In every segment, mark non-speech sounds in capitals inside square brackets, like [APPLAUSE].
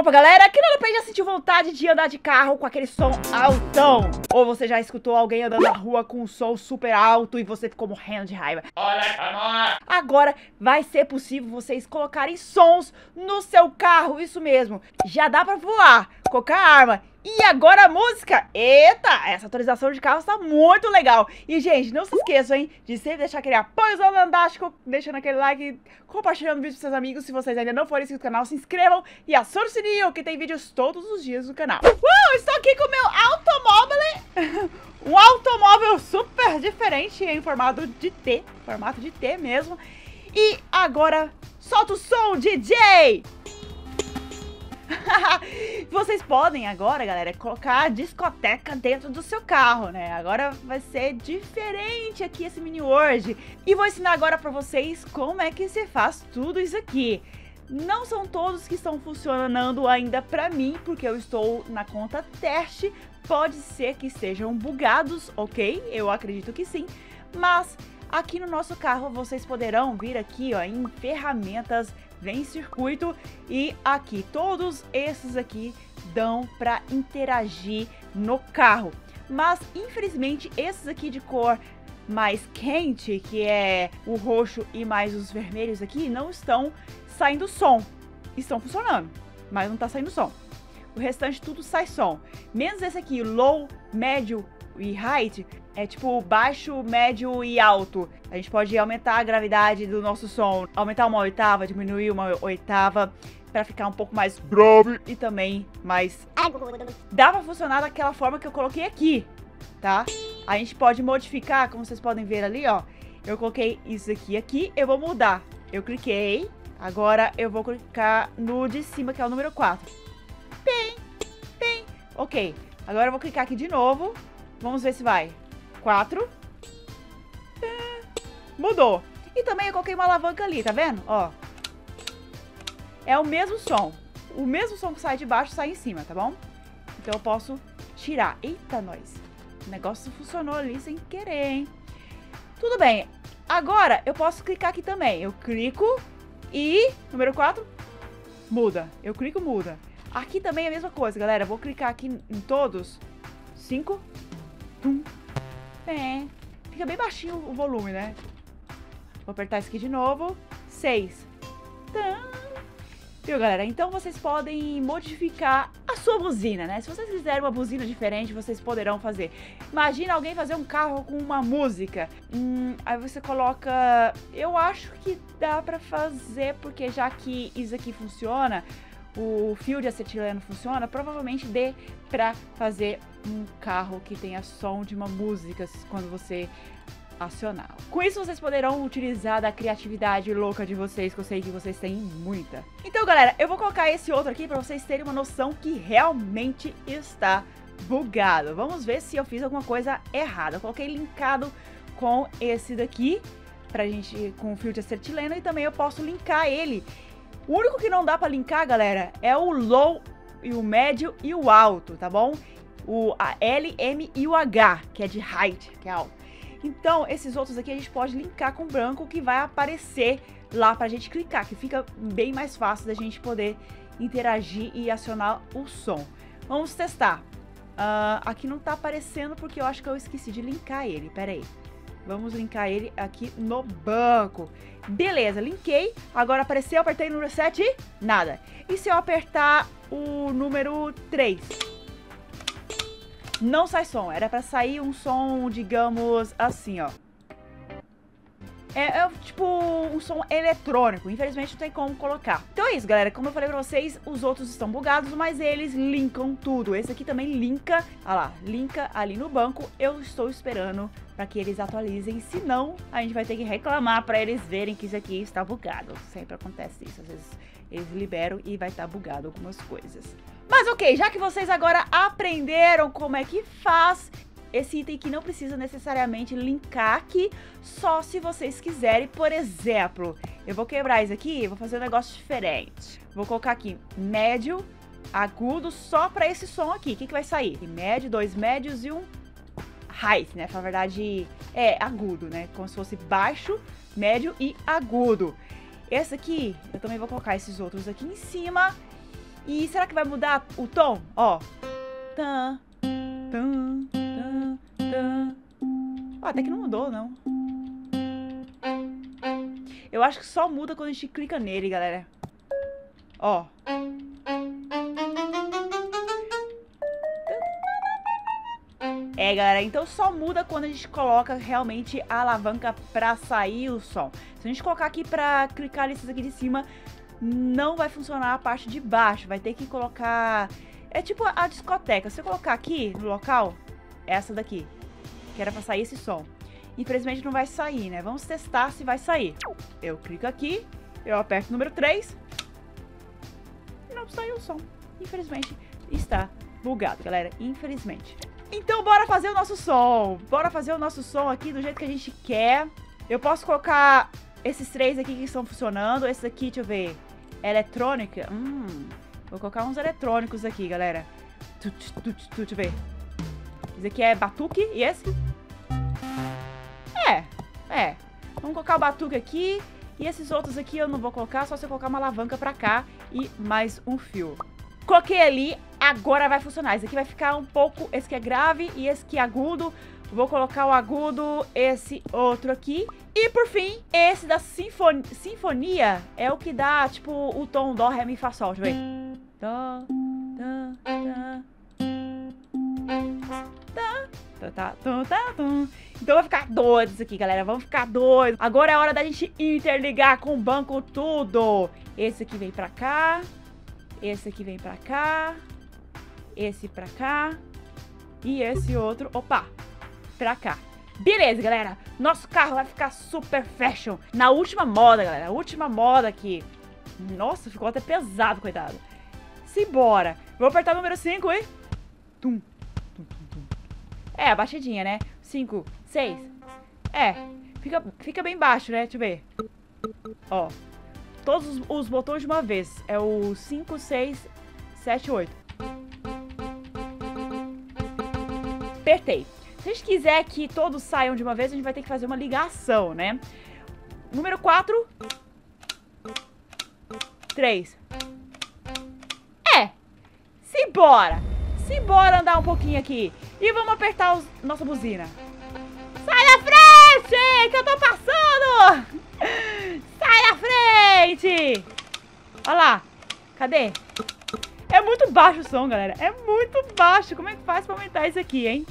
Opa, galera, aqui no Play já sentiu vontade de andar de carro com aquele som altão? Ou você já escutou alguém andando na rua com um som super alto e você ficou morrendo de raiva? Olha, Agora vai ser possível vocês colocarem sons no seu carro, isso mesmo. Já dá pra voar, colocar arma e agora a música! Eita, essa atualização de carro está muito legal. E, gente, não se esqueçam, hein, de sempre deixar aquele apoio fantástico, deixando aquele like, compartilhando o vídeo com seus amigos. Se vocês ainda não forem inscritos no canal, se inscrevam e acionem o sininho, que tem vídeos todos os dias no canal. Uh, estou aqui com o meu automóvel, [LAUGHS] um automóvel super diferente em formato de T, formato de T mesmo. E agora, solta o som, DJ! [LAUGHS] Vocês podem agora, galera, colocar a discoteca dentro do seu carro, né? Agora vai ser diferente aqui esse mini Word. E vou ensinar agora pra vocês como é que se faz tudo isso aqui. Não são todos que estão funcionando ainda pra mim, porque eu estou na conta teste. Pode ser que estejam bugados, ok? Eu acredito que sim. Mas aqui no nosso carro vocês poderão vir aqui ó, em ferramentas vem circuito e aqui todos esses aqui dão para interagir no carro. Mas infelizmente esses aqui de cor mais quente, que é o roxo e mais os vermelhos aqui, não estão saindo som. Estão funcionando, mas não está saindo som. O restante tudo sai som. Menos esse aqui, low, médio e height, é tipo baixo, médio e alto. A gente pode aumentar a gravidade do nosso som, aumentar uma oitava, diminuir uma oitava para ficar um pouco mais grave e também mais dá para funcionar daquela forma que eu coloquei aqui, tá? A gente pode modificar, como vocês podem ver ali, ó. Eu coloquei isso aqui aqui, eu vou mudar. Eu cliquei, agora eu vou clicar no de cima, que é o número 4. Bem, bem. Ok, agora eu vou clicar aqui de novo. Vamos ver se vai. 4. É, mudou. E também eu coloquei uma alavanca ali, tá vendo? Ó. É o mesmo som. O mesmo som que sai de baixo sai em cima, tá bom? Então eu posso tirar. Eita, nós. O negócio funcionou ali sem querer, hein? Tudo bem. Agora eu posso clicar aqui também. Eu clico e... Número 4. Muda. Eu clico, muda. Aqui também é a mesma coisa, galera. Vou clicar aqui em todos. 5. Tum. É. Fica bem baixinho o volume, né? Vou apertar isso aqui de novo. 6. Viu, galera? Então vocês podem modificar a sua buzina, né? Se vocês quiserem uma buzina diferente, vocês poderão fazer. Imagina alguém fazer um carro com uma música. Hum, aí você coloca... Eu acho que dá pra fazer, porque já que isso aqui funciona, o fio de acetileno funciona, provavelmente dê pra fazer um carro que tenha som de uma música quando você acionar. Com isso, vocês poderão utilizar da criatividade louca de vocês, que eu sei que vocês têm muita. Então, galera, eu vou colocar esse outro aqui pra vocês terem uma noção que realmente está bugado. Vamos ver se eu fiz alguma coisa errada. Eu coloquei linkado com esse daqui, pra gente, com o fio de acetileno, e também eu posso linkar ele. O único que não dá pra linkar, galera, é o low, e o médio e o alto, tá bom? o a L, M e o H, que é de height, que é alto. Então, esses outros aqui a gente pode linkar com branco, que vai aparecer lá pra gente clicar, que fica bem mais fácil da gente poder interagir e acionar o som. Vamos testar. Uh, aqui não tá aparecendo porque eu acho que eu esqueci de linkar ele, pera aí. Vamos linkar ele aqui no banco. Beleza, linkei. Agora apareceu, apertei no reset e nada. E se eu apertar o número 3? não sai som. Era pra sair um som, digamos, assim, ó. É, é, tipo um som eletrônico, infelizmente não tem como colocar. Então é isso, galera, como eu falei pra vocês, os outros estão bugados, mas eles linkam tudo. Esse aqui também linka, olha lá, linka ali no banco. Eu estou esperando para que eles atualizem, senão a gente vai ter que reclamar para eles verem que isso aqui está bugado. Sempre acontece isso, às vezes eles liberam e vai estar tá bugado algumas coisas. Mas ok, já que vocês agora aprenderam como é que faz esse item que não precisa necessariamente linkar aqui, só se vocês quiserem, por exemplo, eu vou quebrar isso aqui, vou fazer um negócio diferente. Vou colocar aqui médio, agudo, só para esse som aqui. O que, que vai sair? Médio, dois médios e um high, né? Na verdade, é agudo, né? Como se fosse baixo, médio e agudo. Esse aqui, eu também vou colocar esses outros aqui em cima. E será que vai mudar o tom? Ó. Tan, tan, tan, tan. Ó, até que não mudou, não. Eu acho que só muda quando a gente clica nele, galera. Ó. É, galera, então só muda quando a gente coloca realmente a alavanca pra sair o som. Se a gente colocar aqui pra clicar nesses aqui de cima, não vai funcionar a parte de baixo. Vai ter que colocar... É tipo a discoteca. Se eu colocar aqui no local, essa daqui, que era pra sair esse som. Infelizmente não vai sair, né? Vamos testar se vai sair. Eu clico aqui, eu aperto o número 3. Não saiu o som. Infelizmente está bugado, galera. Infelizmente. Então bora fazer o nosso som. Bora fazer o nosso som aqui do jeito que a gente quer. Eu posso colocar esses três aqui que estão funcionando. Esse aqui, deixa eu ver. Eletrônica. Hum, vou colocar uns eletrônicos aqui, galera. Tut, tut, tut, deixa eu ver. Esse aqui é batuque. E esse? É, é. Vamos colocar o batuque aqui. E esses outros aqui eu não vou colocar, só se eu colocar uma alavanca pra cá e mais um fio. Coloquei ali, agora vai funcionar. Esse aqui vai ficar um pouco... Esse aqui é grave e esse aqui é agudo. Vou colocar o agudo, esse outro aqui. E por fim, esse da sinfonia, é o que dá, tipo, o tom dó, ré, mi, fá, sol. Deixa eu ver. Dó, dó, dó. Tá, Então vai ficar doido isso aqui, galera. Vamos ficar doido. Agora é hora da gente interligar com o banco tudo. Esse aqui vem pra cá. Esse aqui vem pra cá. Esse pra cá. E esse outro, opa, pra cá. Beleza, galera. Nosso carro vai ficar super fashion. Na última moda, galera. Última moda aqui. Nossa, ficou até pesado, coitado. Simbora. Vou apertar o número 5 e... Tum, tum, tum, tum. É, a batidinha, né? 5, 6. É, fica, fica bem baixo, né? Deixa eu ver. Ó, todos os, os botões de uma vez. É o 5, 6, 7, 8. Apertei. Se a gente quiser que todos saiam de uma vez, a gente vai ter que fazer uma ligação, né? Número 4. 3. É. Simbora. Simbora andar um pouquinho aqui. E vamos apertar os, nossa buzina. Sai da frente, que eu tô passando. Sai da frente. Olha lá. Cadê? É muito baixo o som, galera. É muito baixo. Como é que faz pra aumentar isso aqui, hein?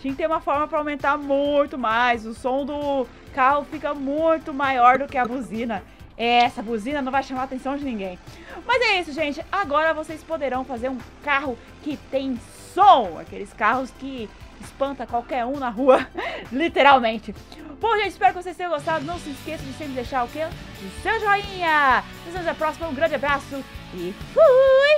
Tinha que ter uma forma pra aumentar muito mais. O som do carro fica muito maior do que a buzina. Essa buzina não vai chamar a atenção de ninguém. Mas é isso, gente. Agora vocês poderão fazer um carro que tem som. Aqueles carros que espanta qualquer um na rua, [LAUGHS] literalmente. Bom, gente, espero que vocês tenham gostado. Não se esqueça de sempre deixar o quê? O seu joinha. Nos vemos na próxima. Um grande abraço e fui!